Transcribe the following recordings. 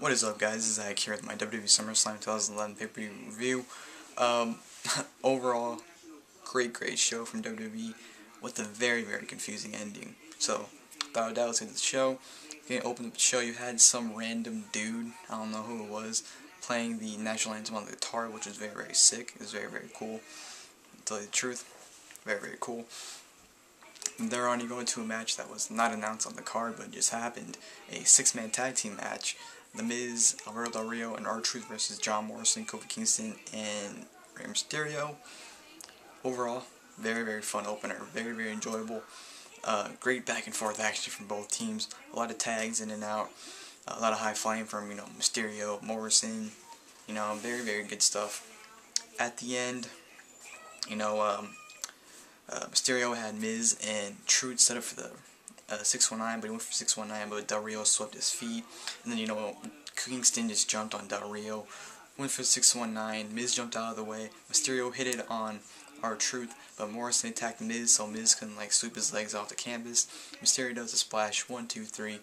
What is up, guys? This is Zach here with my WWE SummerSlam 2011 pay-per-view review. Um, overall, great, great show from WWE with a very, very confusing ending. So, thought I'd dive into the show. You open up the show, you had some random dude, I don't know who it was, playing the national anthem on the guitar, which was very, very sick. It was very, very cool. To tell you the truth, very, very cool. From there on, you go into a match that was not announced on the card, but just happened. A six-man tag team match. The Miz, Alberto Del Rio, and R-Truth versus John Morrison, Kofi Kingston, and Rey Mysterio. Overall, very, very fun opener. Very, very enjoyable. Uh, great back and forth action from both teams. A lot of tags in and out. A lot of high flying from, you know, Mysterio, Morrison. You know, very, very good stuff. At the end, you know, um, uh, Mysterio had Miz and Truth set up for the uh, 619, but he went for 619, but Del Rio swept his feet. And then, you know, Kingston just jumped on Del Rio, went for 619, Miz jumped out of the way, Mysterio hit it on R-Truth, but Morrison attacked Miz, so Miz couldn't, like, sweep his legs off the canvas. Mysterio does a splash, one, two, three.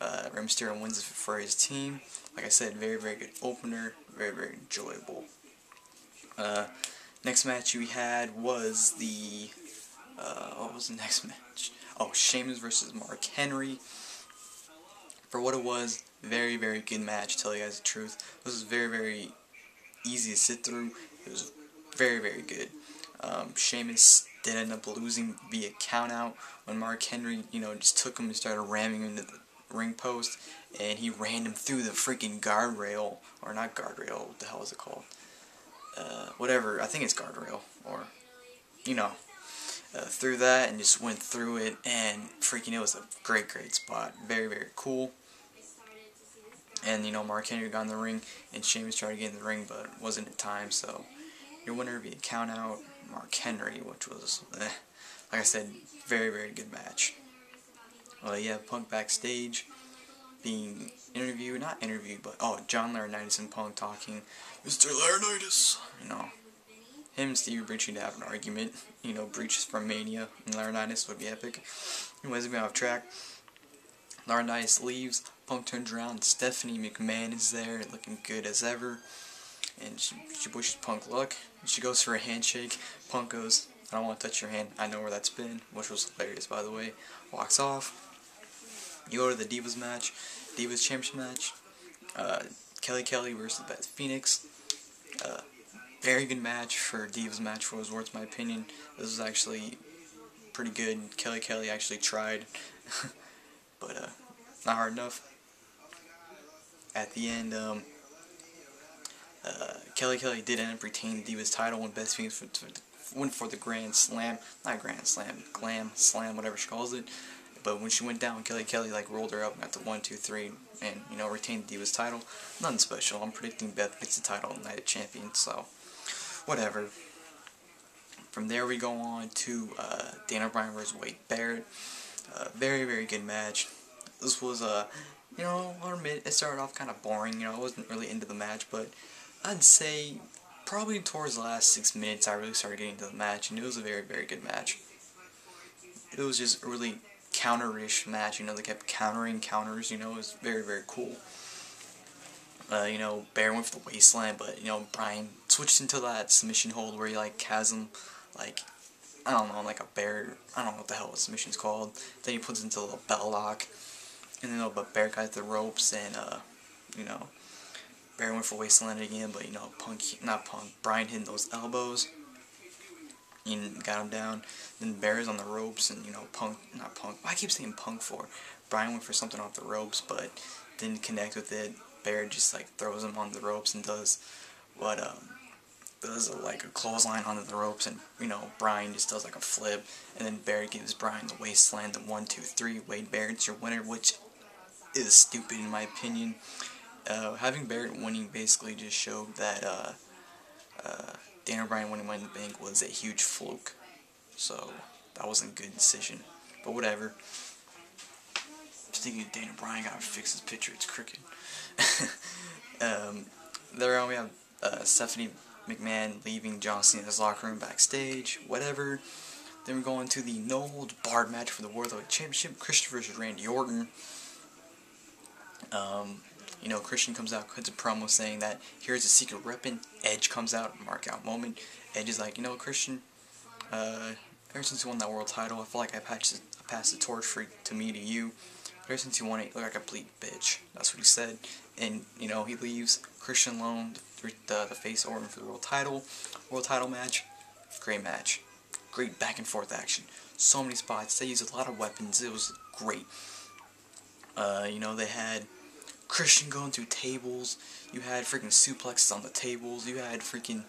Uh, Rey Mysterio wins for his team. Like I said, very, very good opener, very, very enjoyable. Uh, next match we had was the, uh, what was the next match? Sheamus versus Mark Henry. For what it was, very, very good match, tell you guys the truth. This was very, very easy to sit through. It was very, very good. Um, Sheamus did end up losing via countout when Mark Henry, you know, just took him and started ramming him into the ring post, and he ran him through the freaking guardrail, or not guardrail, what the hell is it called? Uh, whatever, I think it's guardrail, or, you know, uh, through that and just went through it and freaking it was a great great spot. Very very cool. And you know Mark Henry got in the ring and Sheamus tried to get in the ring but wasn't in time so your winner via count out Mark Henry which was eh, like I said very very good match. Well yeah Punk backstage being interviewed not interviewed but oh John Laurinaitis and Punk talking. Mr. Laurinaitis. You know him and Stevie Breach to have an argument. You know, Breach is from Mania, and Laurinaitis would be epic. Anyways, we off track. Laurinaitis leaves, Punk turns around, Stephanie McMahon is there, looking good as ever. And she, she wishes Punk luck. She goes for a handshake. Punk goes, I don't want to touch your hand. I know where that's been, which was hilarious, by the way. Walks off. You go to the Divas match, Divas Championship match. Uh, Kelly Kelly versus the Beth Phoenix. Uh, very good match for Divas match for what was worth my opinion. This was actually pretty good. Kelly Kelly actually tried, but uh, not hard enough. At the end, um, uh, Kelly Kelly did end up retaining Divas title when Beth Phoenix went for the Grand Slam, not Grand Slam, Glam Slam, whatever she calls it. But when she went down, Kelly Kelly like rolled her up and got the one, two, three, and you know retained Divas title. Nothing special. I'm predicting Beth gets the title Night of Champions, so whatever. From there we go on to uh, Daniel Bryan versus Wade Barrett. Uh, very, very good match. This was, uh, you know, I'll admit, it started off kind of boring. You know, I wasn't really into the match, but I'd say probably towards the last six minutes I really started getting into the match, and it was a very, very good match. It was just a really counter-ish match, you know, they kept countering counters, you know, it was very, very cool. Uh, you know, Bear went for the wasteland, but, you know, Bryan switched into that submission hold where he, like, chasm, like, I don't know, like a bear, I don't know what the hell submission's called. Then he puts into a LeBell Lock, and then, but Bear got the ropes, and, uh, you know, Bear went for wasteland again, but, you know, Punk, not Punk, Bryan hitting those elbows, and got him down. Then Bear's on the ropes, and, you know, Punk, not Punk, I keep saying Punk for. Bryan went for something off the ropes, but didn't connect with it. Bear just like throws him on the ropes and does what um does a, like a clothesline onto the ropes and you know Bryan just does like a flip and then Bear gives Bryan the wasteland the one two three Wade Barrett's your winner which is stupid in my opinion. Uh, having Barrett winning basically just showed that uh, uh, Daniel Bryan winning Money in the Bank was a huge fluke. So that wasn't a good decision. But whatever. I'm thinking Daniel Bryan gotta fix his picture, it's crooked. um, there we have uh, Stephanie McMahon leaving John Cena's locker room backstage, whatever. Then we're going to the no holds barred match for the World Heavyweight Championship, Christian versus Randy Orton. Um, You know, Christian comes out, cuts a promo saying that here's a secret weapon. Edge comes out, mark out moment. Edge is like, you know, Christian, uh, ever since you won that world title, I feel like I passed, I passed the torch for, to me to you. Ever since you won it, you look like a complete bitch. That's what he said. And, you know, he leaves Christian alone, the, the, the face Orton for the world title. World title match. Great match. Great back and forth action. So many spots. They used a lot of weapons. It was great. Uh, you know, they had Christian going through tables. You had freaking suplexes on the tables. You had freaking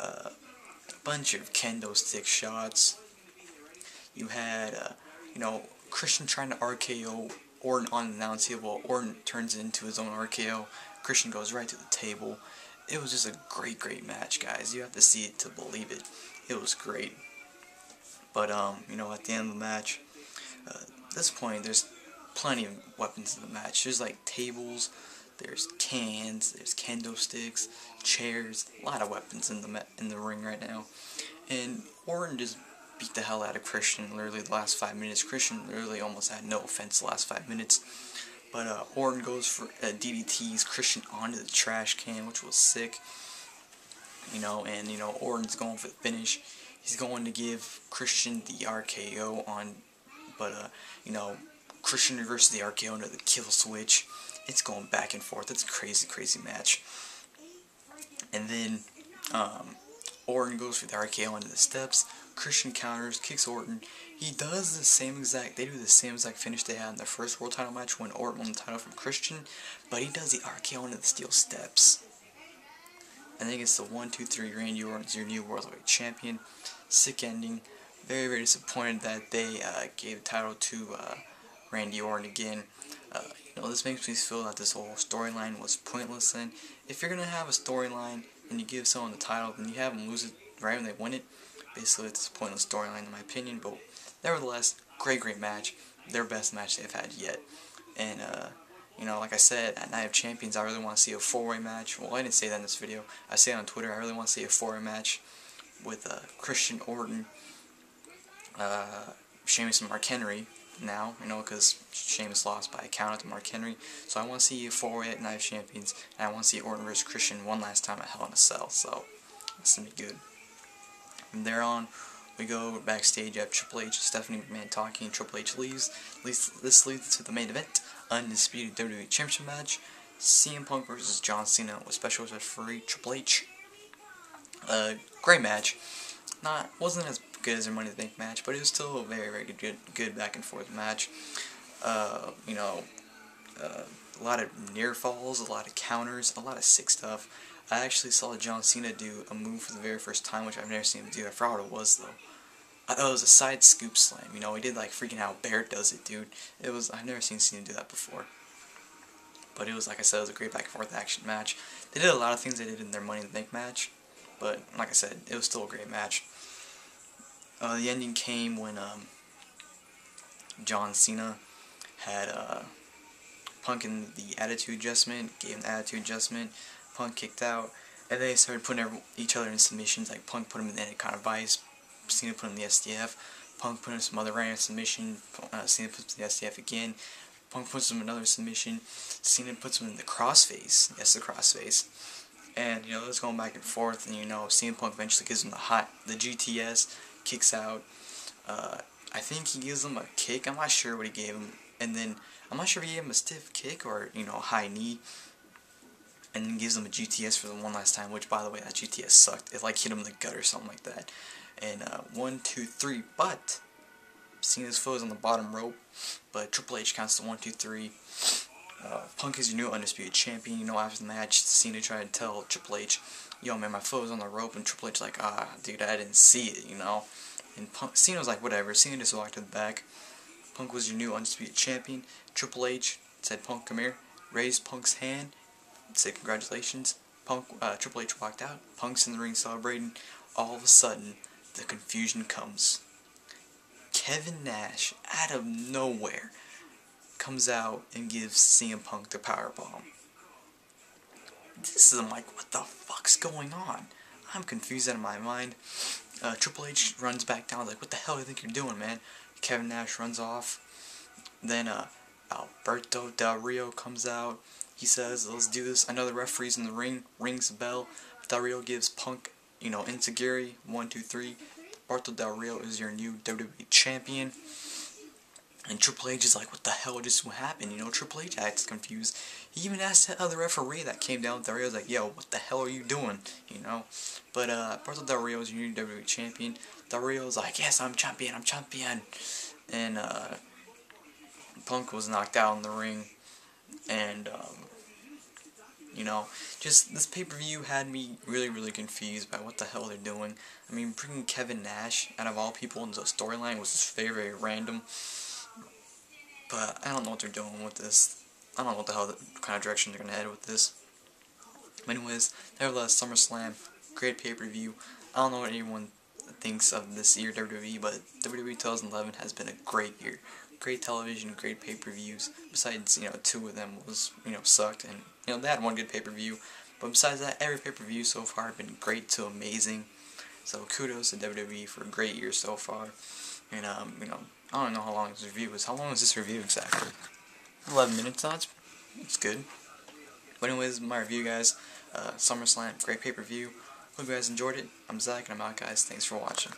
uh, bunch of kendo stick shots. You had, uh, you know, Christian trying to RKO On the. Orton turns into his own RKO. Christian goes right to the table. It was just a great, great match, guys. You have to see it to believe it. It was great. But, um, you know, at the end of the match, uh, at this point, there's plenty of weapons in the match. There's, like, tables, there's cans, there's kendo sticks, chairs, a lot of weapons in the in the ring right now. And Orton just beat the hell out of Christian literally the last five minutes. Christian literally almost had no offense the last five minutes. But uh, Orton goes for uh, DDTs Christian onto the trash can, which was sick. You know, and you know Orton's going for the finish. He's going to give Christian the RKO on, but uh, you know, Christian reverses the RKO into the kill switch. It's going back and forth. It's a crazy, crazy match. And then um, Orton goes for the RKO into the steps. Christian counters, kicks Orton. He does the same exact, they do the same exact finish they had in the first world title match when Orton won the title from Christian, but he does the RKO into the steel steps. And then gets the 1, 2, 3, Randy Orton's your new World Heavyweight Champion. Sick ending. Very, very disappointed that they uh, gave the title to uh, Randy Orton again. Uh, you know, this makes me feel that this whole storyline was pointless. And if you're going to have a storyline and you give someone the title, then you have them lose it right when they win it. Basically, it's a pointless storyline in my opinion, but nevertheless, great, great match. Their best match they've had yet. And, uh, you know, like I said, at Night of Champions, I really want to see a four-way match. Well, I didn't say that in this video. I say it on Twitter. I really want to see a four-way match with uh, Christian Orton, uh, Sheamus, and Mark Henry now, you know, because Sheamus lost by a count to Mark Henry. So I want to see a four-way at Night of Champions, and I want to see Orton versus Christian one last time at Hell in a Cell. So, that's going to be good. From there on, we go backstage at Triple H, Stephanie McMahon talking, Triple H leaves. This leads to the main event, Undisputed WWE Championship match, CM Punk versus John Cena with special referee Triple H. Uh, great match. Not wasn't as good as their Money in the Bank match, but it was still a very very good good, good back and forth match. Uh, you know, uh, a lot of near falls, a lot of counters, a lot of sick stuff. I actually saw John Cena do a move for the very first time, which I've never seen him do. I forgot what it was though. I thought it was a side scoop slam. You know, he did like freaking how Barrett does it, dude. It was I've never seen Cena do that before. But it was like I said, it was a great back and forth action match. They did a lot of things they did in their Money in the Bank match, but like I said, it was still a great match. Uh, the ending came when um, John Cena had uh, Punk in the attitude adjustment, gave the attitude adjustment. Punk kicked out, and they started putting each other in submissions. Like Punk put him in the Anaconda Vice, Cena put him in the STF, Punk put him in some other random submission. Uh, Cena puts him in the STF again. Punk puts him in another submission. Cena puts him in the crossface. Yes, the crossface. And you know, it's going back and forth. And you know, Cena Punk eventually gives him the hot, the GTS, kicks out. Uh, I think he gives him a kick. I'm not sure what he gave him. And then I'm not sure if he gave him a stiff kick or you know, high knee and then gives him a GTS for the one last time, which, by the way, that GTS sucked. It, like, hit him in the gut or something like that. And, uh, one, two, three, but, Cena's foe is on the bottom rope, but Triple H counts to one, two, three. Uh, Punk is your new undisputed champion. You know, after the match, Cena tried to tell Triple H, yo, man, my foe's on the rope, and Triple H like, ah, dude, I didn't see it, you know? And Punk, Cena was like, whatever. Cena just walked to the back. Punk was your new undisputed champion. Triple H said, Punk, come here. Raised Punk's hand say congratulations. Punk, uh, Triple H walked out. Punk's in the ring celebrating. All of a sudden, the confusion comes. Kevin Nash, out of nowhere, comes out and gives CM Punk the power bomb. This is, I'm like, what the fuck's going on? I'm confused out of my mind. Uh, Triple H runs back down, like, what the hell do you think you're doing, man? Kevin Nash runs off. Then, uh, Alberto Del Rio comes out. He says, let's do this. Another referee's in the ring, rings the bell. Del Rio gives Punk, you know, Enzuigiri, one, two, three. Barto Del Rio is your new WWE champion. And Triple H is like, what the hell just happened? You know, Triple H acts confused. He even asked the other referee that came down Del Rio, like, yo, what the hell are you doing? You know? But, uh, Del Rio is your new WWE champion. Del Rio's like, yes, I'm champion, I'm champion. And, uh, Punk was knocked out in the ring. And, um, you know, just this pay per view had me really, really confused by what the hell they're doing. I mean, bringing Kevin Nash out of all people into the storyline was just very, very random. But I don't know what they're doing with this. I don't know what the hell, the kind of direction they're gonna head with this. But anyways, nevertheless, SummerSlam, great pay per view. I don't know what anyone thinks of this year WWE, but WWE 2011 has been a great year. Great television, great pay per views. Besides, you know, two of them was you know sucked, and you know they had one good pay per view. But besides that, every pay per view so far have been great to amazing. So kudos to WWE for a great year so far. And um, you know, I don't know how long this review is. How long is this review exactly? 11 minutes, that's it's good. But anyways, my review, guys. Uh, SummerSlam, great pay-per-view. Hope you guys enjoyed it. I'm Zach, and I'm out, guys. Thanks for watching.